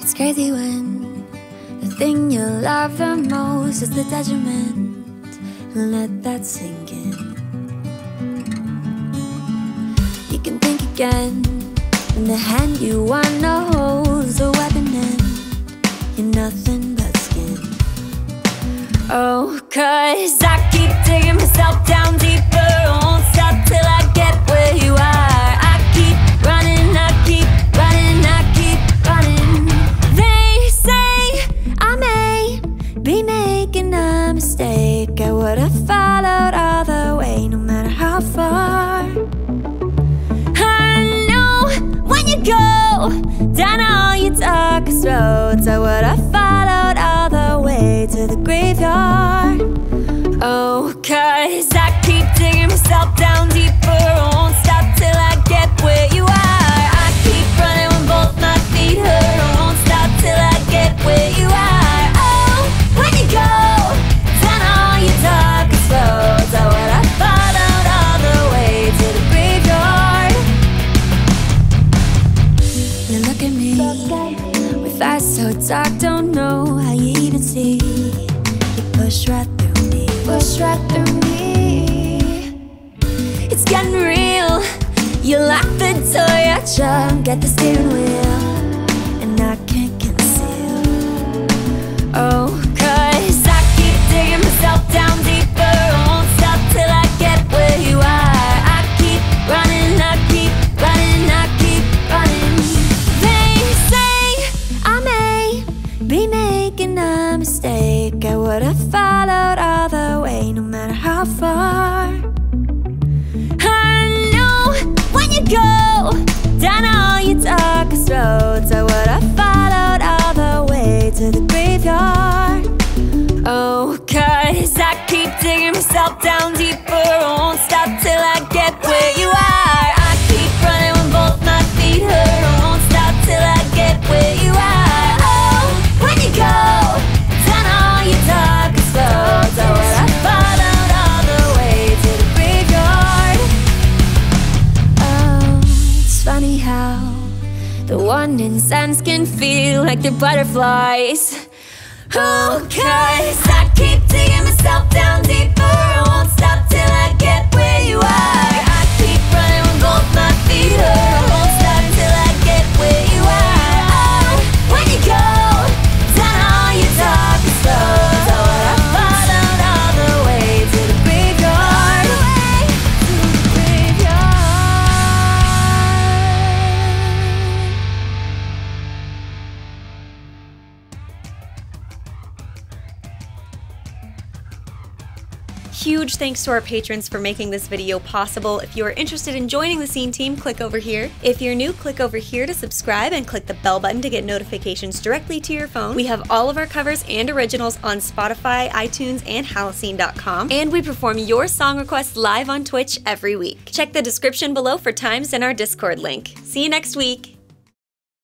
It's crazy when the thing you love the most is the detriment. And let that sink in. You can think again when the hand you wanna hold's a weapon and you're nothing but skin. Oh, cause I I followed all the way, no matter how far. I know when you go down all your darkest roads, I would have so dark, don't know how you even see. You push right through me, push right through me. It's getting real. You lock the door, you're drunk at the steering wheel, mistake. I would have followed all the way, no matter how far. I know when you go down all your darkest roads, I would have followed all the way to the graveyard. Oh, cause I keep digging myself down deeper. I Won't stop till I get where you how the one incense can feel like they're butterflies. Oh, Huge thanks to our patrons for making this video possible. If you are interested in joining the CeneTeam, click over here. If you're new, click over here to subscribe and click the bell button to get notifications directly to your phone. We have all of our covers and originals on Spotify, iTunes, and Halocene.com. And we perform your song requests live on Twitch every week. Check the description below for times and our Discord link. See you next week.